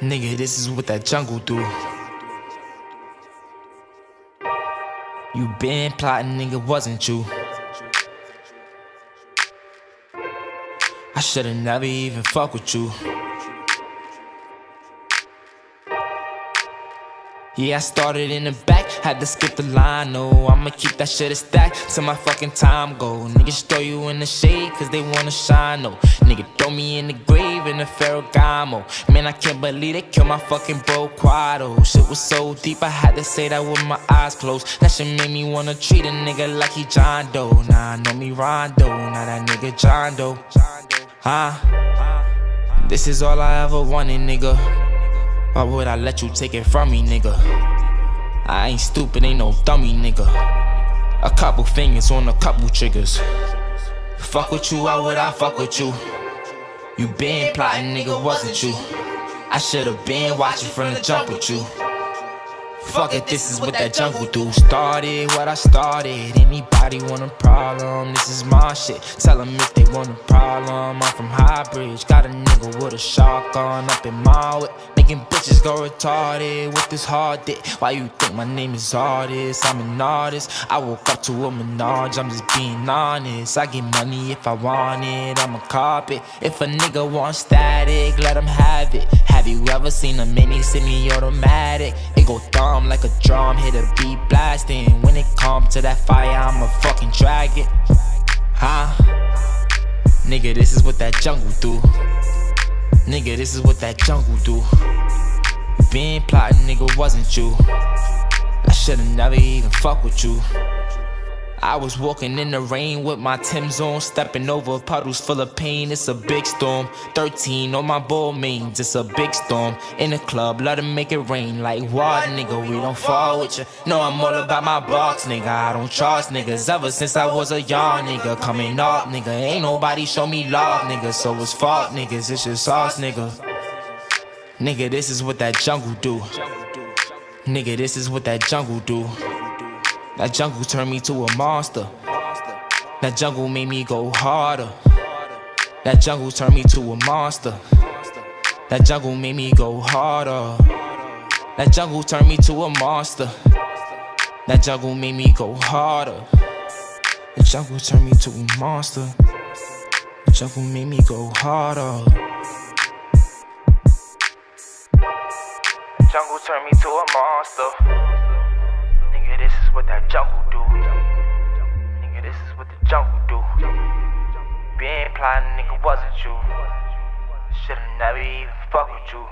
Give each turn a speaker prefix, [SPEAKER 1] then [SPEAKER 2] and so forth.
[SPEAKER 1] Nigga, this is what that jungle do. You been plotting, nigga, wasn't you? I should've never even fuck with you. Yeah, I started in the back, had to skip the line. No, I'ma keep that shit a stack till my fucking time go. Niggas throw you in the shade cause they wanna shine. No, nigga throw me in the grave in the Ferragamo. Man, I can't believe they killed my fucking bro Quado. Shit was so deep, I had to say that with my eyes closed. That shit made me wanna treat a nigga like he John Doe. Nah, I know me Rondo, now that nigga John Doe. Huh? This is all I ever wanted, nigga. Why would I let you take it from me, nigga? I ain't stupid, ain't no dummy, nigga. A couple fingers on a couple triggers. Fuck with you, why would I fuck with you? You been plotting, nigga, wasn't you? I should've been watching from the jump with you. Fuck it, this is what that jungle do. Started what I started. Anybody want a problem? This is my shit. Tell them if they want a problem. I'm from Highbridge. Got a nigga with a shotgun up in my whip. Making bitches go retarded with this hard dick. Why you think my name is artist? I'm an artist. I woke up to a menage. I'm just being honest. I get money if I want it. I'm a carpet. If a nigga want static, let him have it. Have you ever seen a mini semi-automatic? It go thumb like a drum, hit a beat blasting. When it come to that fire, I'ma fucking drag it. Huh? Nigga, this is what that jungle do. Nigga, this is what that jungle do. Been plotting, nigga, wasn't you? I should've never even fuck with you. I was walking in the rain with my Tim's on, stepping over puddles full of pain. It's a big storm. 13 on my Balmains, it's a big storm. In the club, let them make it rain like water, nigga. We don't fall with you. No, I'm all about my box, nigga. I don't trust niggas ever since I was a young nigga. Coming up, nigga. Ain't nobody show me love, nigga. So it's fault, niggas. It's just sauce, nigga. Nigga, this is what that jungle do. Nigga, this is what that jungle do. That jungle turned me to a monster. That jungle made me go harder. That jungle turned me to a monster. That jungle made me go harder. That jungle turned me to a monster. That jungle made me go harder. The jungle turned me to a monster. The jungle made me go harder. Jungle turned me to a monster. Is what that jungle do. Nigga, this is what the jungle do. Been plotting, nigga, wasn't you? Should've never even fuck with you.